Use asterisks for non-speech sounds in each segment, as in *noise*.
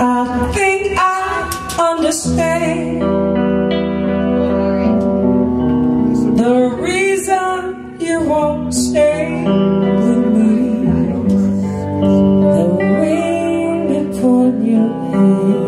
I think I understand the reason you won't stay with me. The ring upon your hand.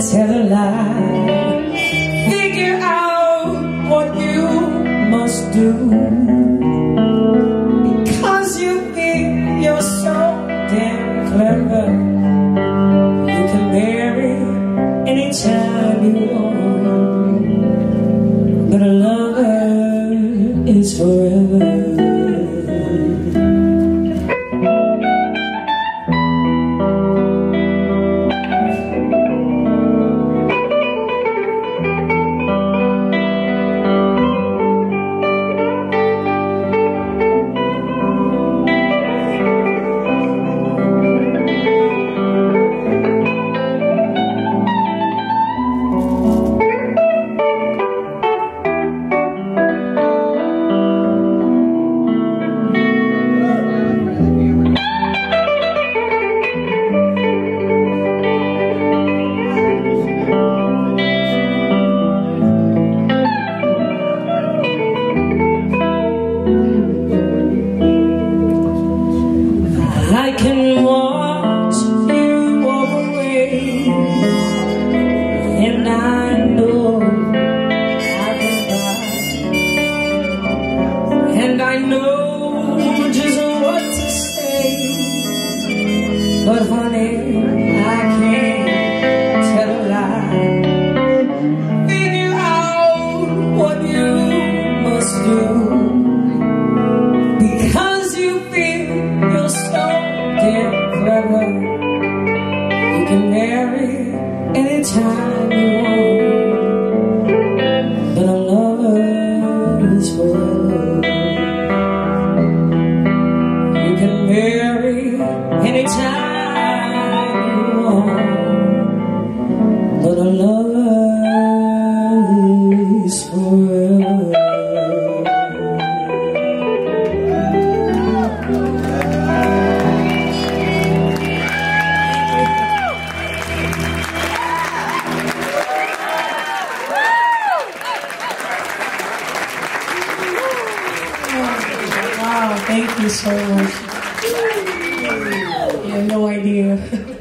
tell a lie. Figure out what you must do. Because you think you're so damn clever. You can marry anytime you want. But a lover is forever And I know I can buy And I know just what to say But honey, I can't tell a lie. Figure out what you must do. Because you feel you're so damn clever You can marry anytime But a lover is forever Wow, thank you so much. You have no idea. *laughs*